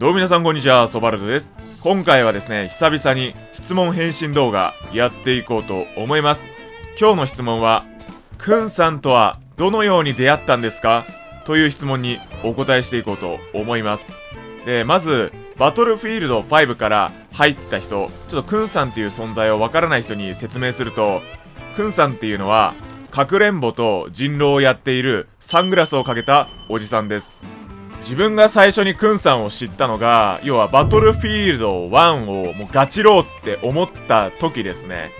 どうも皆さんこんにちは、ソバルドです。今回はですね、久々に質問返信動画やっていこうと思います。今日の質問は、くんさんとはどのように出会ったんですか？という質問にお答えしていこうと思います。で、まず、バトルフィールド5から入った人、ちょっとくんさんっていう存在をわからない人に説明すると、くんさんっていうのは、かくれんぼと人狼をやっているサングラスをかけたおじさんです。自分が最初にクンさんを知ったのが、要はバトルフィールド1をもうガチローって思った時ですね。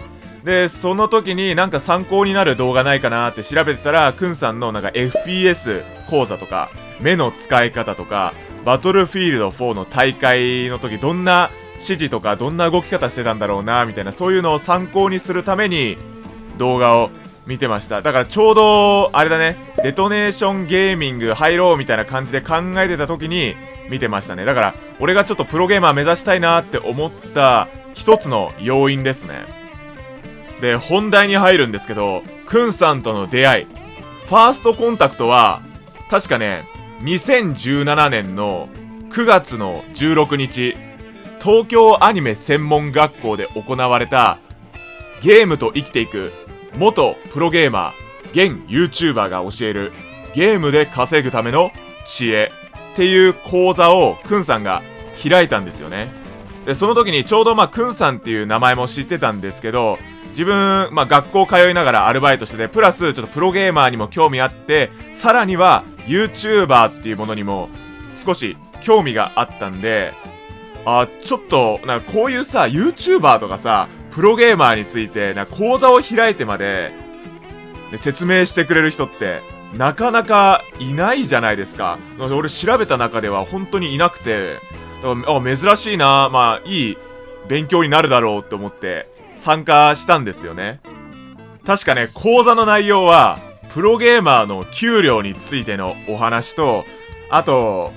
で、その時になんか参考になる動画ないかなって調べてたら、クンさんのなんか FPS 講座とか、目の使い方とか、バトルフィールド4の大会の時どんな指示とかどんな動き方してたんだろうな、みたいなそういうのを参考にするために動画を見てました。だからちょうど、あれだね、デトネーションゲーミング入ろうみたいな感じで考えてた時に見てましたね。だから、俺がちょっとプロゲーマー目指したいなって思った一つの要因ですね。で、本題に入るんですけど、くんさんとの出会い。ファーストコンタクトは、確かね、2017年の9月の16日、東京アニメ専門学校で行われたゲームと生きていく元プロゲーマー、現 YouTuber が教えるゲームで稼ぐための知恵っていう講座をくんさんが開いたんですよね。で、その時にちょうどまあくんさんっていう名前も知ってたんですけど、自分、まあ学校通いながらアルバイトしてて、プラスちょっとプロゲーマーにも興味あって、さらには YouTuber っていうものにも少し興味があったんで、あ、ちょっと、なんかこういうさ、YouTuber とかさ、プロゲーマーについて、な講座を開いてまで、で説明してくれる人って、なかなかいないじゃないですか。俺調べた中では本当にいなくて、あ、珍しいな、まあ、いい勉強になるだろうって思って参加したんですよね。確かね、講座の内容は、プロゲーマーの給料についてのお話と、あと、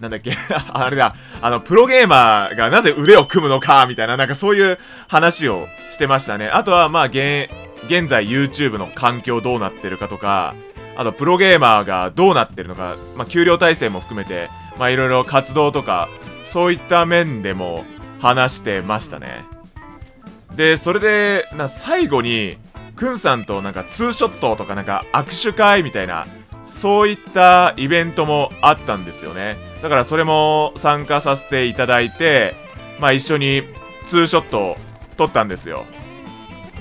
なんだっけ？あれだ、あの、プロゲーマーがなぜ腕を組むのか、みたいな、なんかそういう話をしてましたね。あとは、まあ、現、現在 YouTube の環境どうなってるかとか、あと、プロゲーマーがどうなってるのか、まあ、給料体制も含めて、まあ、いろいろ活動とか、そういった面でも話してましたね。で、それで、な、最後に、くんさんとなんかツーショットとかなんか握手会みたいな、そういったイベントもあったんですよね。だからそれも参加させていただいて、まあ一緒にツーショットを撮ったんですよ。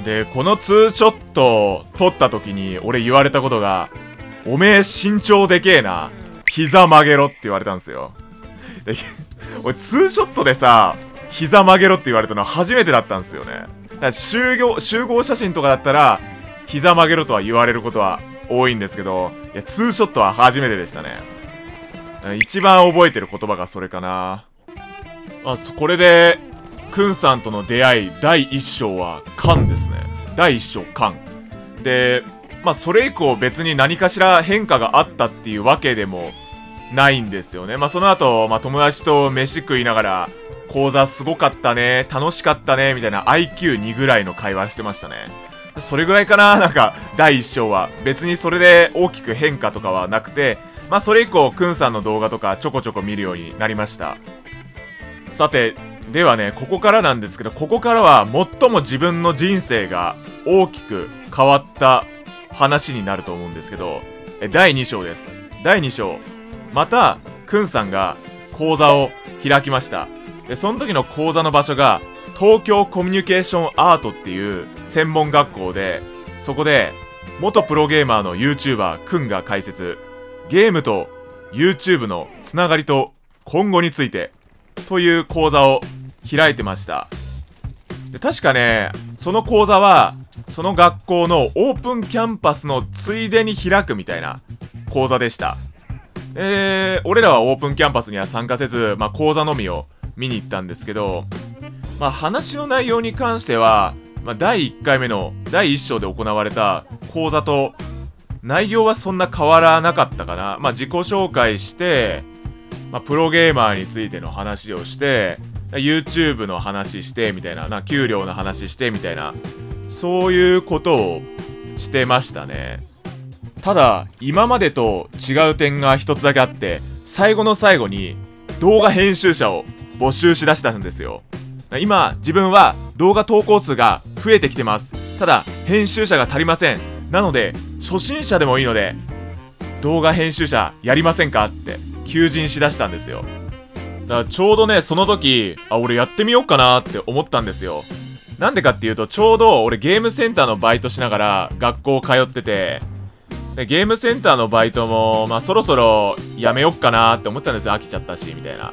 で、このツーショットを撮った時に俺言われたことが、おめえ身長でけえな。膝曲げろって言われたんですよ。で、俺ツーショットでさ、膝曲げろって言われたのは初めてだったんですよね。だから集合、集合写真とかだったら、膝曲げろとは言われることは多いんですけど、いや、ツーショットは初めてでしたね。一番覚えてる言葉がそれかな。あ、これで、くんさんとの出会い第一章は、カンですね。第一章、カン。で、まあ、それ以降別に何かしら変化があったっていうわけでもないんですよね。まあ、その後、まあ、友達と飯食いながら、講座すごかったね、楽しかったね、みたいな IQ2 ぐらいの会話してましたね。それぐらいかななんか、第一章は。別にそれで大きく変化とかはなくて、まあそれ以降、くんさんの動画とかちょこちょこ見るようになりました。さて、ではね、ここからなんですけど、ここからは最も自分の人生が大きく変わった話になると思うんですけど、第2章です。第2章。また、くんさんが講座を開きました。で、その時の講座の場所が、東京コミュニケーションアートっていう専門学校で、そこで、元プロゲーマーの YouTuber くんが解説、ゲームと YouTube のつながりと今後についてという講座を開いてました。で確かね、その講座は、その学校のオープンキャンパスのついでに開くみたいな講座でした。えー、俺らはオープンキャンパスには参加せず、まあ、講座のみを見に行ったんですけど、まあ、話の内容に関しては、まあ、第1回目の第1章で行われた講座と内容はそんな変わらなかったかな。まあ、自己紹介して、まあ、プロゲーマーについての話をして、YouTube の話して、みたいな、な、給料の話して、みたいな、そういうことをしてましたね。ただ、今までと違う点が一つだけあって、最後の最後に、動画編集者を募集しだしたんですよ今自分は動画投稿数が増えてきてますただ編集者が足りませんなので初心者でもいいので動画編集者やりませんかって求人しだしたんですよ。だからちょうどねその時あ俺やってみようかなって思ったんですよ。なんでかっていうとちょうど俺ゲームセンターのバイトしながら学校通っててでゲームセンターのバイトも、まあ、そろそろやめよっかなって思ったんですよ飽きちゃったしみたいな、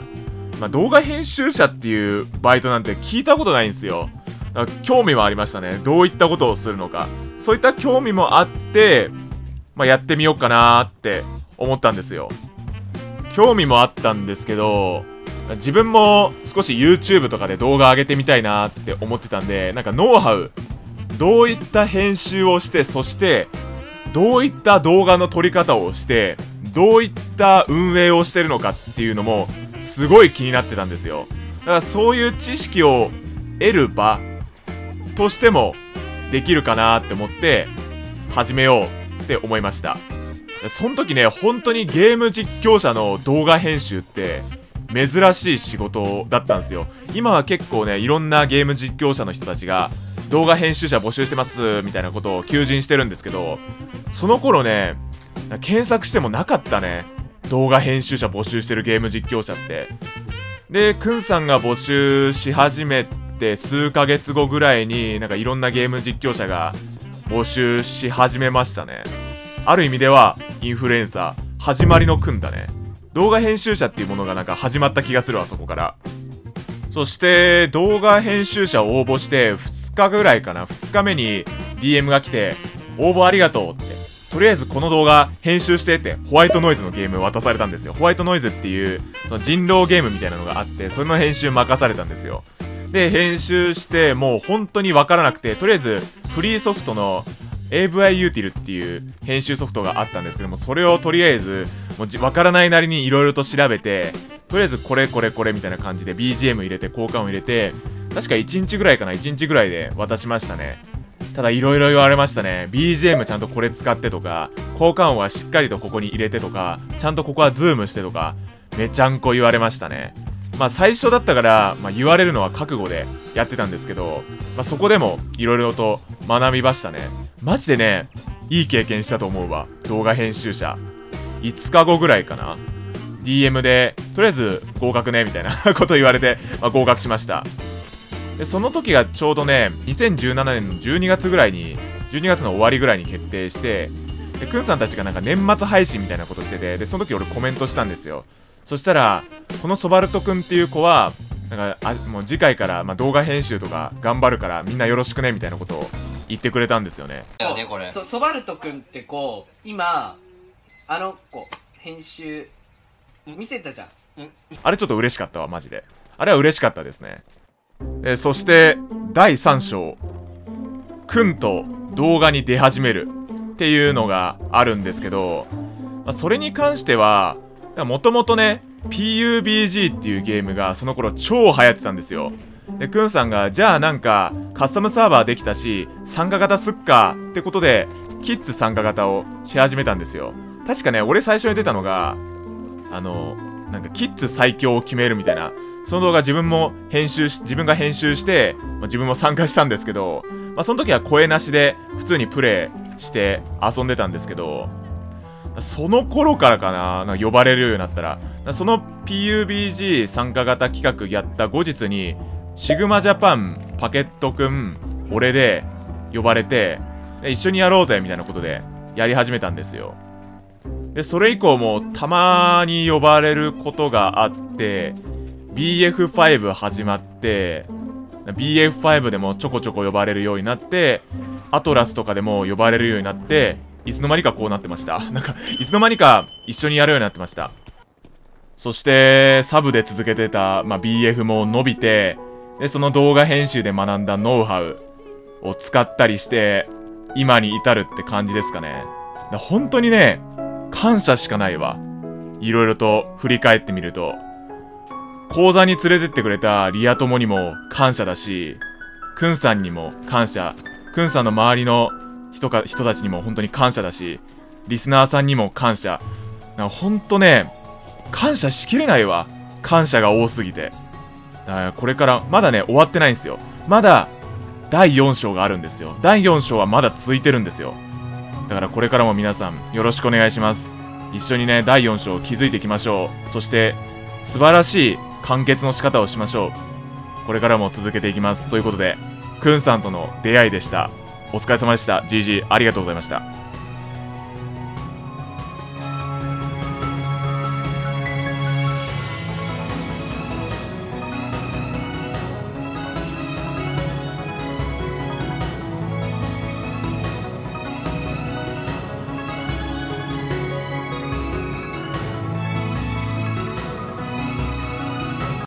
まあ、動画編集者っていうバイトなんて聞いたことないんですよ。だから興味はありましたね。どういったことをするのか。そういった興味もあって、まあ、やってみようかなって思ったんですよ。興味もあったんですけど自分も少し YouTube とかで動画上げてみたいなって思ってたんでなんかノウハウどういった編集をしてそしてどういった動画の撮り方をしてどういった運営をしてるのかっていうのもすごい気になってたんですよ。だからそういう知識を得る場としてもできるかなって思って始めようって思いました。その時ね本当にゲーム実況者の動画編集って珍しい仕事だったんですよ。今は結構ねいろんなゲーム実況者の人たちが動画編集者募集してますみたいなことを求人してるんですけどその頃ね検索してもなかったね動画編集者募集してるゲーム実況者って。でくんさんが募集し始めて数ヶ月後ぐらいになんかいろんなゲーム実況者が募集し始めましたね。ある意味ではインフルエンサー始まりのくんだね。動画編集者っていうものがなんか始まった気がするわそこから。そして動画編集者を応募して2日ぐらいかな。2日目に DM が来て応募ありがとうって。とりあえずこの動画編集してってホワイトノイズのゲーム渡されたんですよ。ホワイトノイズっていうその人狼ゲームみたいなのがあってそれの編集任されたんですよ。で編集してもう本当にわからなくてとりあえずフリーソフトの AVI ユーティルっていう編集ソフトがあったんですけどもそれをとりあえずもうわからないなりに色々と調べてとりあえずこれこれこれみたいな感じで BGM 入れて効果音入れて確か1日ぐらいかな1日ぐらいで渡しましたね。ただ色々言われましたね。BGM ちゃんとこれ使ってとか効果音はしっかりとここに入れてとかちゃんとここはズームしてとかめちゃんこ言われましたね。まあ最初だったから、まあ、言われるのは覚悟でやってたんですけど、まあ、そこでも色々と学びましたね。マジでねいい経験したと思うわ。動画編集者。5日後ぐらいかな。DM でとりあえず合格ねみたいな こと言われて、まあ、合格しました。でその時がちょうどね2017年の12月ぐらいに12月の終わりぐらいに決定してでくんさんたちがなんか年末配信みたいなことしててでその時俺コメントしたんですよ。そしたらこのそばるとくんっていう子はなんかあもう次回から、まあ、動画編集とか頑張るからみんなよろしくねみたいなことを言ってくれたんですよね。だよねこれ。そそばるとくんってこう今あの子編集見せたじゃん。あれちょっと嬉しかったわマジで。あれは嬉しかったですね。えそして第3章。くんと動画に出始めるっていうのがあるんですけど、まあ、それに関してはもともとね PUBG っていうゲームがその頃超流行ってたんですよ。でくんさんがじゃあなんかカスタムサーバーできたし参加型すっかってことでキッズ参加型をし始めたんですよ。確かね俺最初に出たのがあのなんかキッズ最強を決めるみたいな。その動画自分も編集し自分が編集して、まあ、自分も参加したんですけど、まあ、その時は声なしで普通にプレイして遊んでたんですけどその頃からかなな呼ばれるようになったら。その PUBG 参加型企画やった後日にシグマジャパンパケットくん俺で呼ばれて一緒にやろうぜみたいなことでやり始めたんですよ。でそれ以降もたまに呼ばれることがあって BF5 始まって BF5 でもちょこちょこ呼ばれるようになってアトラスとかでも呼ばれるようになっていつの間にかこうなってました。なんかいつの間にか一緒にやるようになってました。そしてサブで続けてた、まあ、BF も伸びてでその動画編集で学んだノウハウを使ったりして今に至るって感じですかね。だ本当にね感謝しかないわ。いろいろと振り返ってみると。講座に連れてってくれたリア友にも感謝だしくんさんにも感謝。くんさんの周りの人か人たちにも本当に感謝だしリスナーさんにも感謝なんかほんとね感謝しきれないわ感謝が多すぎて。だからこれから、まだね、終わってないんですよ。まだ、第4章があるんですよ。第4章はまだ続いてるんですよ。だからこれからも皆さん、よろしくお願いします。一緒にね、第4章を築いていきましょう。そして、素晴らしい完結の仕方をしましょう。これからも続けていきます。ということで、くんさんとの出会いでした。お疲れ様でした。GG ありがとうございました。